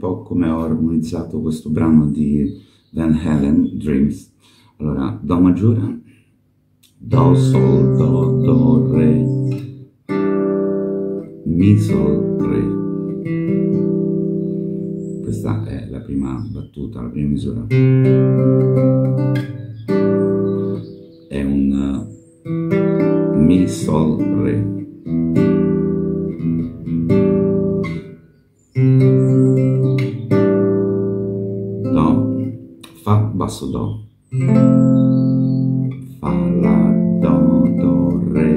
Po' come ho armonizzato questo brano di Van Halen, Dreams. Allora, Do maggiore, Do, Sol, Do, Do, Re, Mi, Sol, Re. Questa è la prima battuta, la prima misura. È un Mi, Sol, Re. Fa, basso Do. Fa, La, Do, Do, Re.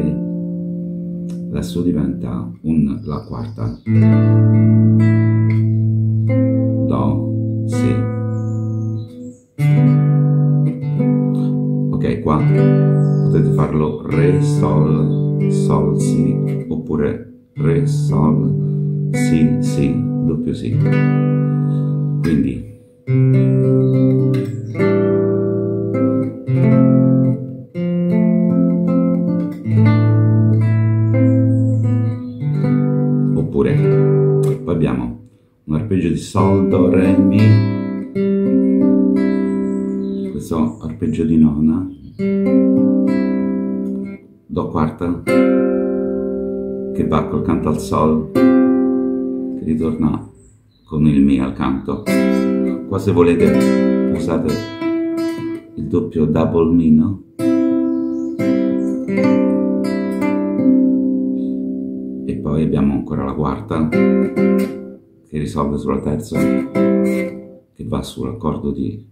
Adesso diventa un La quarta. Do, Si. Ok, qua potete farlo Re, Sol, Sol, Si, oppure Re, Sol, Si, Si, doppio Si. Quindi Sol, Do, Re, Mi. Questo arpeggio di nona Do quarta che va col canto al Sol che ritorna con il Mi al canto. Qua se volete usate il doppio double Mi no? e poi abbiamo ancora la quarta che risolve sulla terza che va sull'accordo di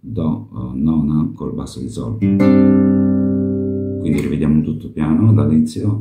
Do nona col basso di Sol. Quindi rivediamo tutto piano dall'inizio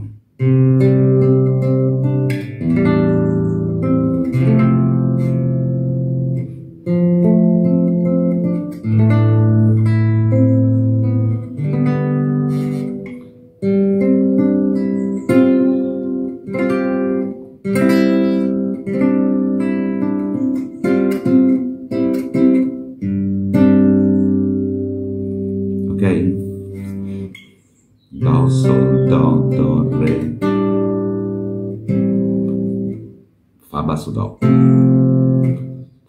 Do, Sol, Do, Do, Re, Fa basso Do,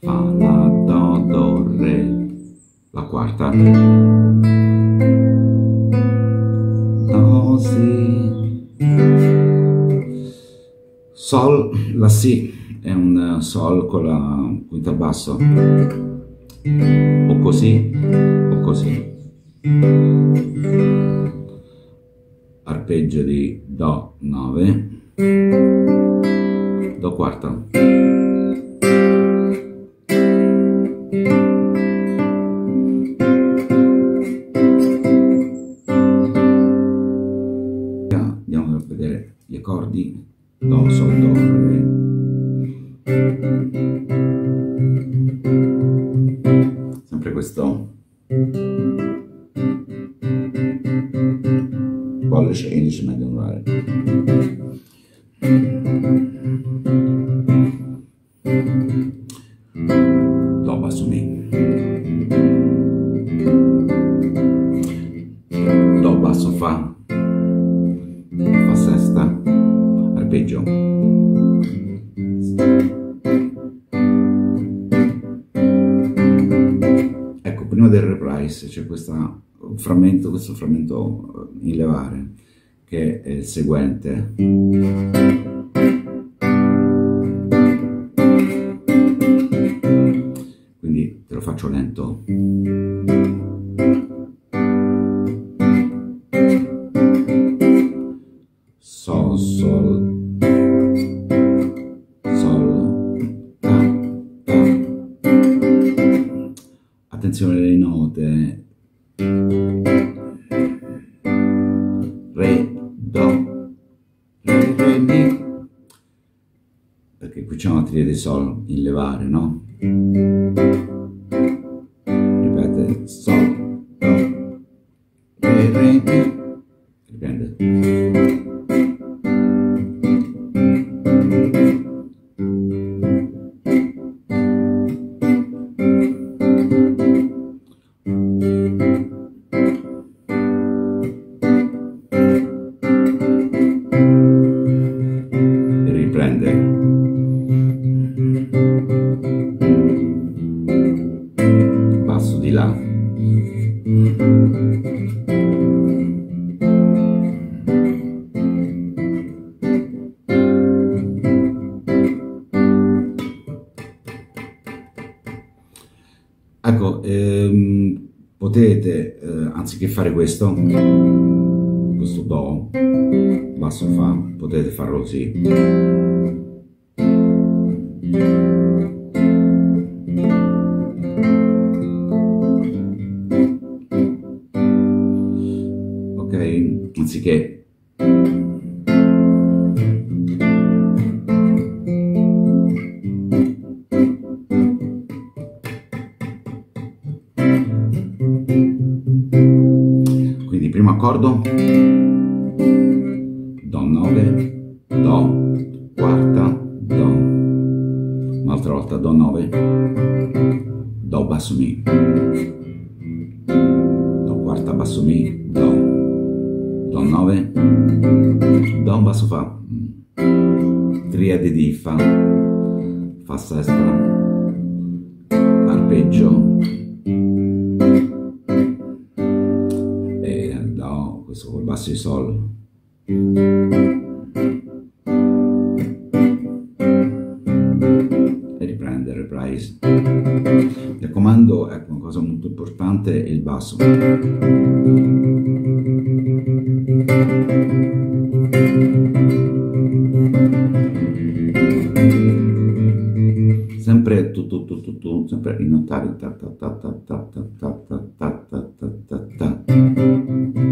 Fa, La, Do, Do, Re, la quarta, Do, Si, Sol, la Si è un Sol con la quinta basso, o così, o così arpeggio di Do 9 Do quarta. Andiamo a vedere gli accordi. Do, Sol, Do, Re. Sempre questo pollice indice medio anulare do basso mi do basso fa. Fa sesta. Arpeggio ecco prima del reprise c'è questa frammento, questo frammento in levare che è il seguente. braccio lento. Sol, sol, sol, ta, ta. Attenzione alle note. Perché qui c'è una triade sol in levare, no? Ripete, sol, do, re, re, mi. Riprende. Riprende. Ecco, ehm, potete, eh, anziché fare questo, questo Do, basso Fa, potete farlo così. Quindi primo accordo, Do 9, Do, quarta, Do, un'altra volta Do 9, Do basso Mi, Do quarta basso Mi, Do, Do 9, Do basso Fa, triade di Fa, Fa sesta, arpeggio, basso di Sol, e riprende, reprise. Mi raccomando, ecco, una cosa molto importante è il basso. Sempre tu tu tu sempre in ottavi ta ta ta ta ta ta ta ta ta ta ta ta ta